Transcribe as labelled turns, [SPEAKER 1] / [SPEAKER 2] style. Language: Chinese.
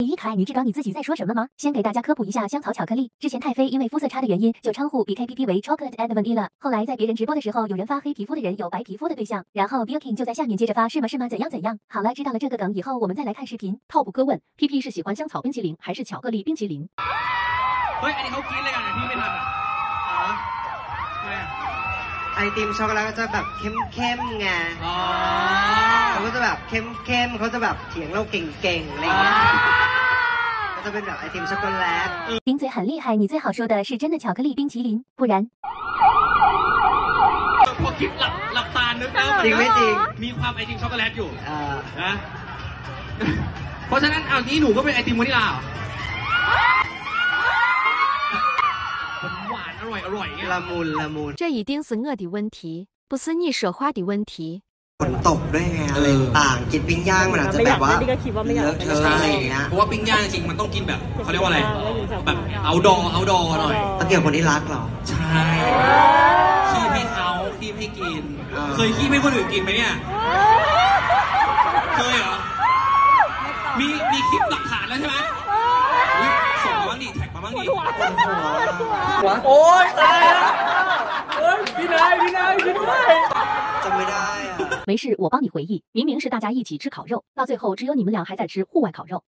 [SPEAKER 1] 李一凯，你知道你自己在说什么吗？先给大家科普一下香草巧克力。之前太妃因为肤色差的原因，就称呼 BKPP 为 Chocolate and Vanilla。后来在别人直播的时候，有人发黑皮肤的人有白皮肤的对象，然后 Bilking 就在下面接着发是吗是吗怎样怎样。好了，知道了这个梗以后，我们再来看视频。
[SPEAKER 2] Top 哥问：PP 是喜欢香草冰淇淋还是巧克力冰淇淋？
[SPEAKER 3] เฮ้ย อันนี้เขากินเลยกันนะพี่ไม่ทันอ่ะ
[SPEAKER 4] อ๋อ
[SPEAKER 3] ทำไมอ่ะ
[SPEAKER 4] ไอติมช็อกโกแลตก็จะแบบเข้มๆไง
[SPEAKER 3] อ๋อ
[SPEAKER 4] เขาก็จะแบบเข้มๆเขาจะแบบเถียงเราเก่งๆอะไรอย่างเงี้ย ก็จะเป็นแบบไอติมช็อกโกแลต
[SPEAKER 1] 顶嘴很厉害，你最好说的是真的巧克力冰淇淋，不然
[SPEAKER 3] พอคิดหลับหลับตานึกนะ
[SPEAKER 4] จริงไม่จริง
[SPEAKER 3] มีความไอติมช็อกโกแลตอยู่
[SPEAKER 4] เอ่อ
[SPEAKER 3] นะ เพราะฉะนั้นเอานี้หนูก็เป็นไอติมวานิลลาเหรอหวานๆอร่อยอร่อยๆไง
[SPEAKER 4] ละมุนละมุน
[SPEAKER 5] 这一定是我的问题，不是你说话的问题。
[SPEAKER 4] ฝนตกด้วยไงอะไรต่างกินปิ้งย่างมันอาจจะแบบว่า
[SPEAKER 6] ไม่อยากไม่ได้ก็คิดว่าไม่อยาก
[SPEAKER 4] เลอะเทอะอะไรอย่างเงี้ย
[SPEAKER 3] เพราะว่าปิ้งย่างจริงๆมันต้องกินแบบเขาเรียกว่าอะไรแบบเอาดอเอาดอหน่อย
[SPEAKER 4] ตะเกียบคนที่รักเหรอ
[SPEAKER 3] ใช่คีบให้เขาคีบให้กิน
[SPEAKER 4] อ่า
[SPEAKER 3] เคยคีบให้คนอื่นกินไหมเนี่ย เคยเหรอ มีมีคลิปหลักฐานแล้วใช่ไหมอุ๊ยส่งมาบ้างดิแท็กมาบ้างดิ
[SPEAKER 6] โอ๊ยตายแล้ว
[SPEAKER 2] 没事，我帮你回忆。明明是大家一起吃烤肉，到最后只有你们俩还在吃户外烤肉。